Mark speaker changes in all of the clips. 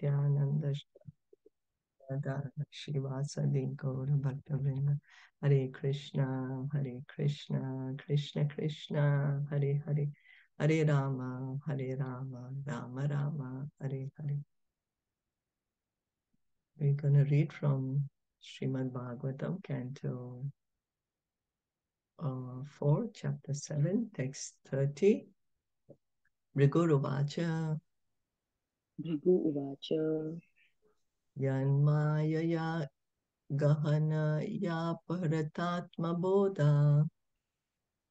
Speaker 1: Nityananda Srivasadi Gaura Bhaktavrinda Hare Krishna Hare Krishna Krishna Krishna Hare Hare Hare Rama Hare Rama Rama Rama Hare Hare We're going to read from Srimad Bhagavatam, Canto uh, 4, Chapter 7, Text 30. Briguruvacha
Speaker 2: Bhrigu उवाच।
Speaker 1: यन्मायया गहनया परतात्मबोधा।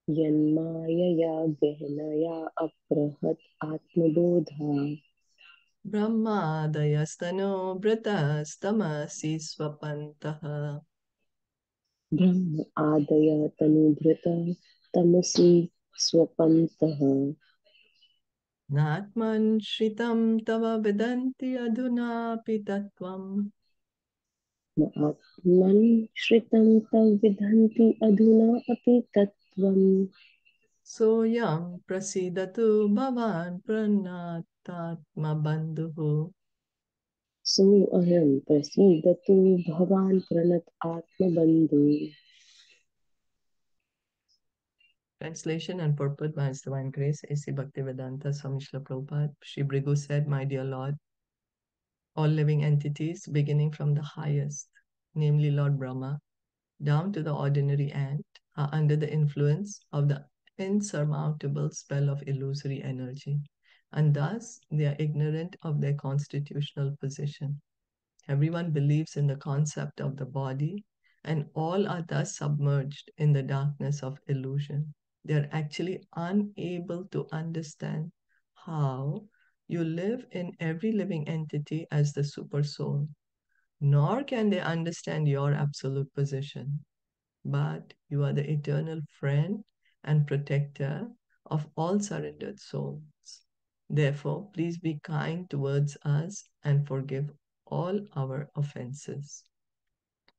Speaker 2: यन्मायया गहनया अप्रहत आत्मबोधा।
Speaker 1: ब्रह्मादयस्तनो भृतस्तमसि स्वपन्तः।
Speaker 2: ब्रह्म आदय तनुभृत तमसि स्वपन्तः।
Speaker 1: नात्मन श्रितम तव विदन्ति
Speaker 2: अधुनापि तत्त्वम्। मन्श्रितं तव विदन्ति अधुना अपि तत्त्वम्।
Speaker 1: सोऽयं प्रसीदतु भवान् प्रणतात्मबन्धुः।
Speaker 2: सोऽहं प्रसीदतु भवान् प्रणत आत्मबन्धुः
Speaker 1: Translation and purport by His Divine Grace, A.C. Bhaktivedanta Swami Srila Prabhupada. Shri Brigu said, My dear Lord, all living entities, beginning from the highest, namely Lord Brahma, down to the ordinary ant, are under the influence of the insurmountable spell of illusory energy, and thus they are ignorant of their constitutional position. Everyone believes in the concept of the body, and all are thus submerged in the darkness of illusion. They are actually unable to understand how you live in every living entity as the super soul, nor can they understand your absolute position. But you are the eternal friend and protector of all surrendered souls. Therefore, please be kind towards us and forgive all our offenses.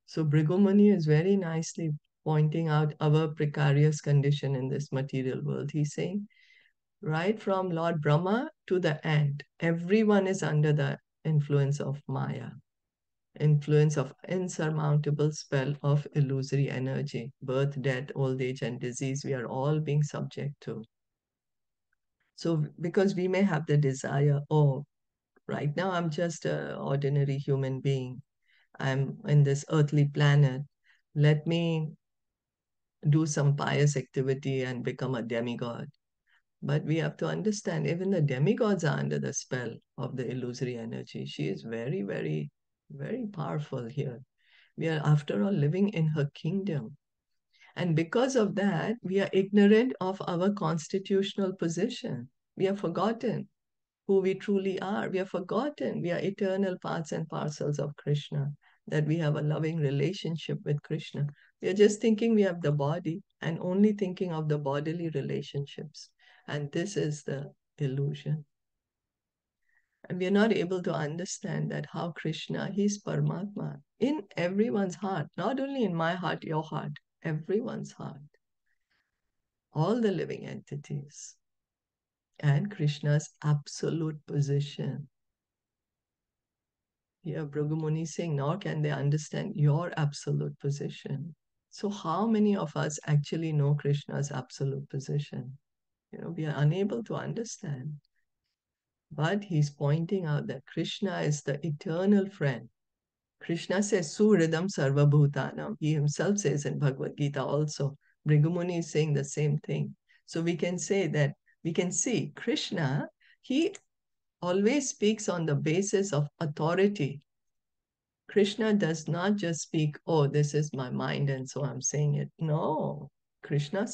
Speaker 1: So, Bhrigu Muni is very nicely pointing out our precarious condition in this material world. He's saying, right from Lord Brahma to the ant, everyone is under the influence of Maya, influence of insurmountable spell of illusory energy, birth, death, old age, and disease. We are all being subject to. So, because we may have the desire, oh, right now I'm just an ordinary human being. I'm in this earthly planet. Let me do some pious activity and become a demigod. But we have to understand, even the demigods are under the spell of the illusory energy. She is very, very, very powerful here. We are, after all, living in her kingdom. And because of that, we are ignorant of our constitutional position. We have forgotten who we truly are. We have forgotten we are eternal parts and parcels of Krishna, that we have a loving relationship with Krishna. We are just thinking we have the body and only thinking of the bodily relationships. And this is the illusion. And we are not able to understand that how Krishna, He's Paramatma in everyone's heart, not only in my heart, your heart, everyone's heart, all the living entities, and Krishna's absolute position. Here, is saying, nor can they understand your absolute position. So, how many of us actually know Krishna's absolute position? You know, we are unable to understand. But he's pointing out that Krishna is the eternal friend. Krishna says, Suhridam Sarva Bhutanam. He himself says in Bhagavad Gita also. Bhrigu Muni is saying the same thing. So we can say that we can see Krishna, he always speaks on the basis of authority. Krishna does not just speak, oh, this is my mind, and so I'm saying it. No, Krishna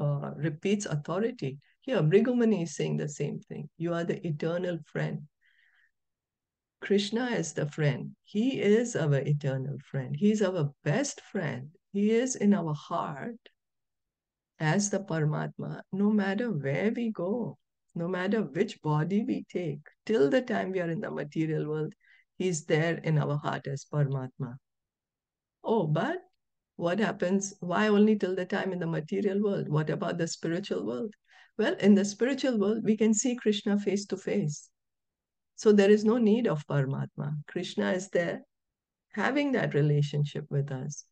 Speaker 1: uh, repeats authority. Here, Bhrigu Muni is saying the same thing. You are the eternal friend. Krishna is the friend. He is our eternal friend. He's our best friend. He is in our heart as the Paramatma, no matter where we go, no matter which body we take, till the time we are in the material world, He's there in our heart as Paramatma. Oh, but what happens? Why only till the time in the material world? What about the spiritual world? Well, in the spiritual world, we can see Krishna face to face. So there is no need of Paramatma. Krishna is there having that relationship with us.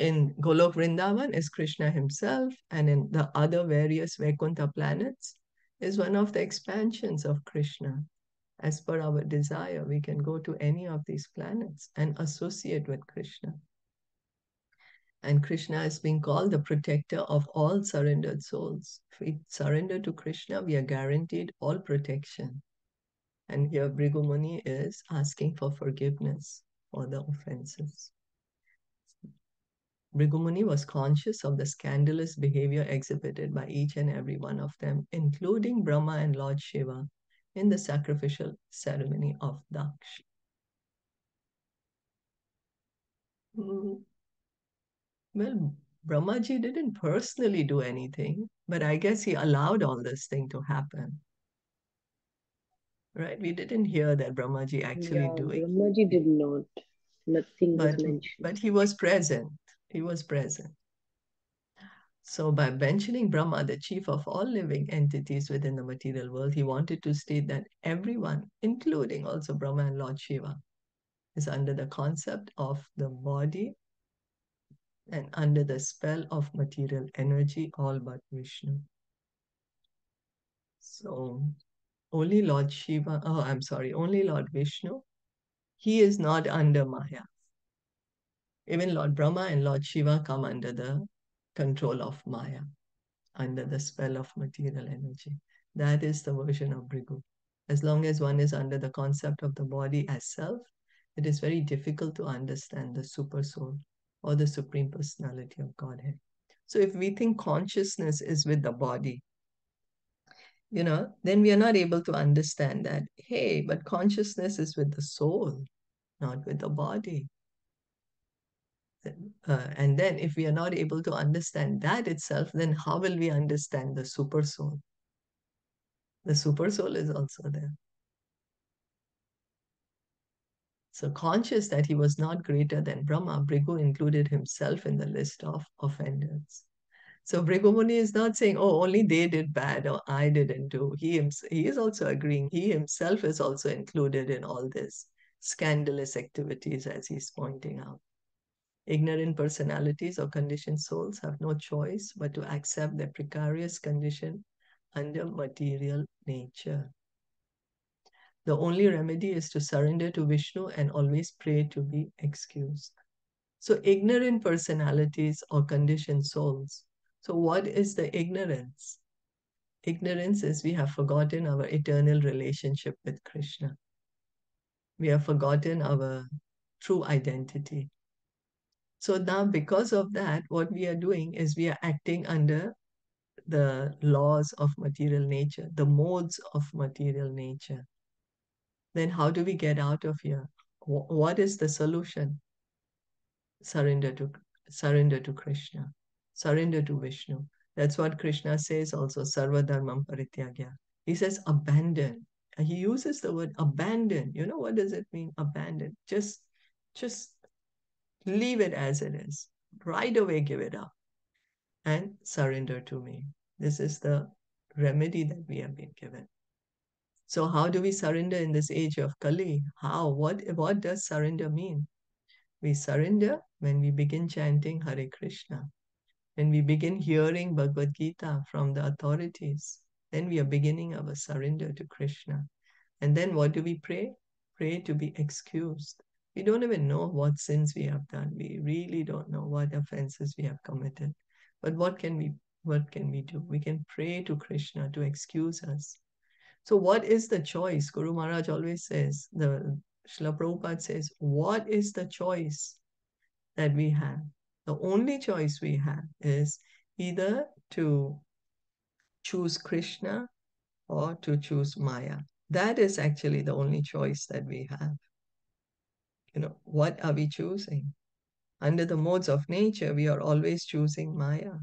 Speaker 1: In Golok Vrindavan is Krishna himself, and in the other various Vaikuntha planets is one of the expansions of Krishna. As per our desire, we can go to any of these planets and associate with Krishna. And Krishna is being called the protector of all surrendered souls. If we surrender to Krishna, we are guaranteed all protection. And here Bhrigu Muni is asking for forgiveness for the offenses. Bhrigu Muni was conscious of the scandalous behavior exhibited by each and every one of them, including Brahma and Lord Shiva, in the sacrificial ceremony of Daksh. Mm. Well, Brahmaji didn't personally do anything, but I guess he allowed all this thing to happen. Right? We didn't hear that Brahmaji actually
Speaker 2: yeah,
Speaker 1: doing.
Speaker 2: Brahmaji did not. Nothing was mentioned.
Speaker 1: but he was present. He was present. So by mentioning Brahma, the chief of all living entities within the material world, he wanted to state that everyone, including also Brahma and Lord Shiva, is under the concept of the body and under the spell of material energy, all but Vishnu. So only Lord Shiva, oh, I'm sorry, only Lord Vishnu, he is not under Maya. Even Lord Brahma and Lord Shiva come under the control of Maya, under the spell of material energy. That is the version of Bhrigu. As long as one is under the concept of the body as self, it is very difficult to understand the super soul or the supreme personality of Godhead. So if we think consciousness is with the body, you know, then we are not able to understand that, hey, but consciousness is with the soul, not with the body. Uh, and then if we are not able to understand that itself, then how will we understand the super soul? The super soul is also there. So conscious that he was not greater than Brahma, Brigu included himself in the list of offenders. So Bhrigu Muni is not saying, oh, only they did bad or I didn't do. He, he is also agreeing. He himself is also included in all this scandalous activities, as he's pointing out. Ignorant personalities or conditioned souls have no choice but to accept their precarious condition under material nature. The only remedy is to surrender to Vishnu and always pray to be excused. So, ignorant personalities or conditioned souls. So, what is the ignorance? Ignorance is we have forgotten our eternal relationship with Krishna. We have forgotten our true identity. So now, because of that, what we are doing is we are acting under the laws of material nature, the modes of material nature. Then, how do we get out of here? What is the solution? Surrender to surrender to Krishna, surrender to Vishnu. That's what Krishna says also, Sarva Dharmam Parityajya. He says abandon. He uses the word abandon. You know what does it mean? Abandon. Just, just leave it as it is. Right away, give it up and surrender to me. This is the remedy that we have been given. So, how do we surrender in this age of Kali? How? What, what does surrender mean? We surrender when we begin chanting Hare Krishna, when we begin hearing Bhagavad Gita from the authorities, then we are beginning our surrender to Krishna. And then what do we pray? Pray to be excused. We don't even know what sins we have done. We really don't know what offenses we have committed. But what can we what can we do? We can pray to Krishna to excuse us. So what is the choice? Guru Maharaj always says, the Srila Prabhupada says, what is the choice that we have? The only choice we have is either to choose Krishna or to choose Maya. That is actually the only choice that we have. You know, what are we choosing? Under the modes of nature, we are always choosing Maya.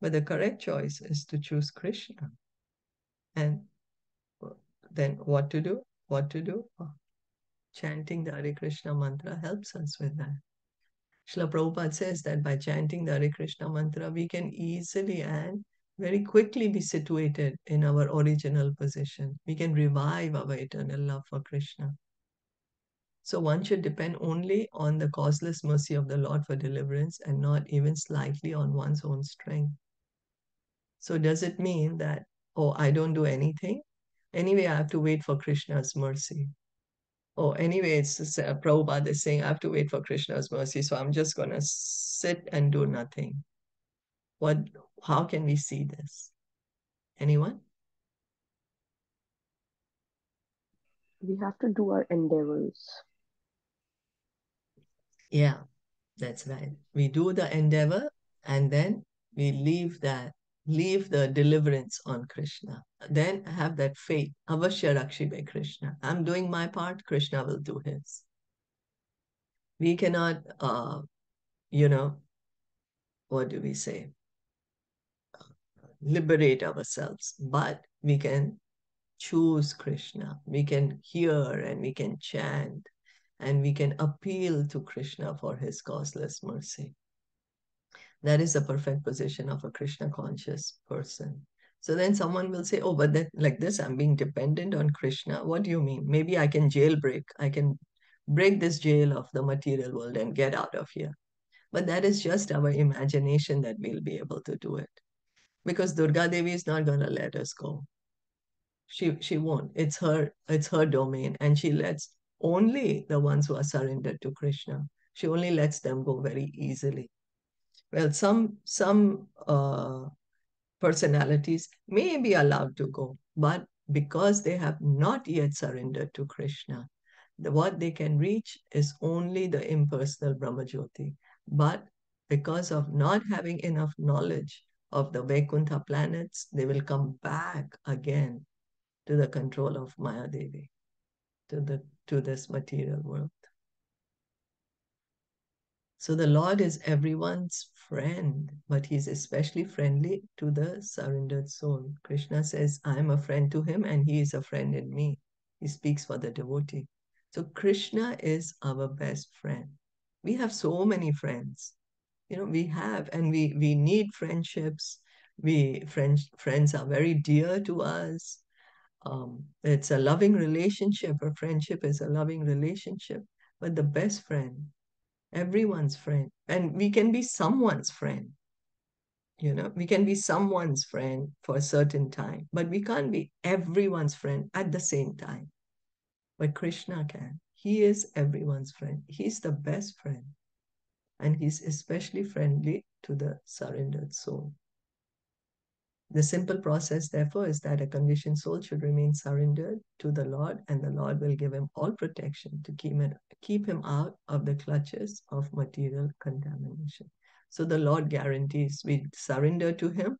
Speaker 1: But the correct choice is to choose Krishna. And then what to do? What to do? Oh, chanting the Hare Krishna mantra helps us with that. Srila Prabhupada says that by chanting the Hare Krishna mantra, we can easily and very quickly be situated in our original position. We can revive our eternal love for Krishna. So one should depend only on the causeless mercy of the Lord for deliverance and not even slightly on one's own strength. So does it mean that, oh, I don't do anything? Anyway, I have to wait for Krishna's mercy. Oh, anyway, it's uh, Prabhupada is saying I have to wait for Krishna's mercy, so I'm just going to sit and do nothing. What? How can we see this? Anyone?
Speaker 2: We have to do our endeavors.
Speaker 1: Yeah, that's right. We do the endeavor and then we leave that, leave the deliverance on Krishna. Then have that faith. Avashya Rakshibe Krishna. I'm doing my part, Krishna will do his. We cannot, uh, you know, what do we say? Liberate ourselves, but we can choose Krishna. We can hear and we can chant and we can appeal to Krishna for his causeless mercy. That is the perfect position of a Krishna conscious person. So then someone will say, Oh, but that like this, I'm being dependent on Krishna. What do you mean? Maybe I can jailbreak. I can break this jail of the material world and get out of here. But that is just our imagination that we'll be able to do it. Because Durga Devi is not going to let us go. She she won't. It's her it's her domain, and she lets only the ones who are surrendered to Krishna. She only lets them go very easily. Well, some some uh, personalities may be allowed to go, but because they have not yet surrendered to Krishna, the, what they can reach is only the impersonal Brahmajyoti. But because of not having enough knowledge of the Vaikuntha planets, they will come back again to the control of Maya Devi, to the to this material world. So the Lord is everyone's friend, but he's especially friendly to the surrendered soul. Krishna says, I am a friend to him and he is a friend in me. He speaks for the devotee. So Krishna is our best friend. We have so many friends. You know, we have, and we we need friendships. We friends friends are very dear to us. Um, it's a loving relationship. A friendship is a loving relationship. But the best friend, everyone's friend, and we can be someone's friend. You know, we can be someone's friend for a certain time, but we can't be everyone's friend at the same time. But Krishna can. He is everyone's friend. He's the best friend. And he's especially friendly to the surrendered soul. The simple process, therefore, is that a conditioned soul should remain surrendered to the Lord, and the Lord will give him all protection to keep him, keep him out of the clutches of material contamination. So the Lord guarantees we surrender to him,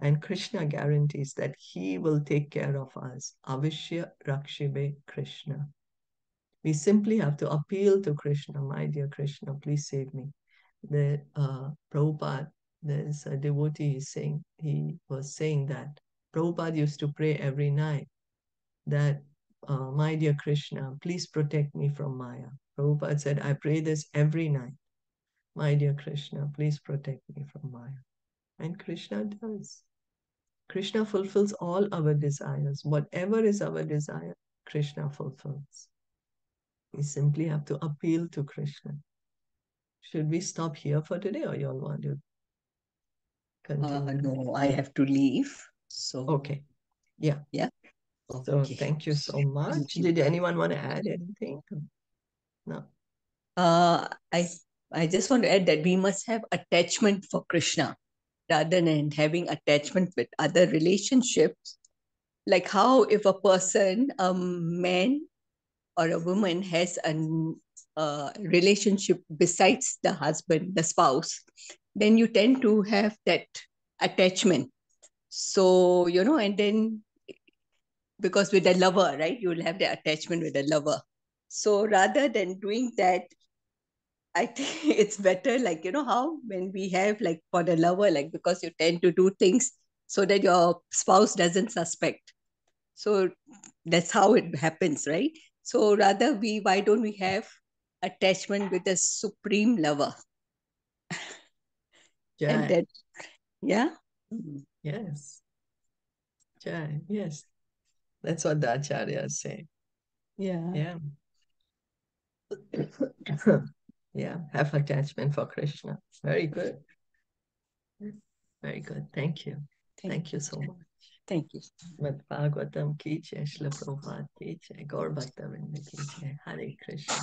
Speaker 1: and Krishna guarantees that he will take care of us. Avashya Rakshibe Krishna. We simply have to appeal to Krishna, my dear Krishna, please save me. The uh, Prabhupada there's a devotee saying he was saying that Prabhupada used to pray every night that uh, my dear Krishna, please protect me from Maya. Prabhupada said, I pray this every night. My dear Krishna, please protect me from Maya. And Krishna does. Krishna fulfills all our desires. Whatever is our desire, Krishna fulfills. We simply have to appeal to Krishna. Should we stop here for today or you all want to
Speaker 3: uh, no, I have to leave. So
Speaker 1: okay, yeah,
Speaker 3: yeah.
Speaker 1: So thank you so much. Did anyone want to add anything? No.
Speaker 3: Uh, I I just want to add that we must have attachment for Krishna rather than having attachment with other relationships. Like how if a person, a man or a woman has a, a relationship besides the husband, the spouse, then you tend to have that attachment. So, you know, and then because with a lover, right, you'll have the attachment with a lover. So rather than doing that, I think it's better, like, you know, how when we have like for the lover, like because you tend to do things so that your spouse doesn't suspect. So that's how it happens, right? So rather we, why don't we have attachment with a supreme lover?
Speaker 1: Yeah.
Speaker 3: And that, yeah.
Speaker 1: Mm, yes. Jai. Yes. That's what the acharyas say.
Speaker 3: Yeah.
Speaker 1: Yeah. yeah. Have attachment for Krishna. Very good. Very good. Thank you. Thank you so much.
Speaker 3: Thank you.
Speaker 1: Srimad Bhagavatam ki jai, Srila Prabhupada ki jai, Gaur ki jai, Hare Krishna.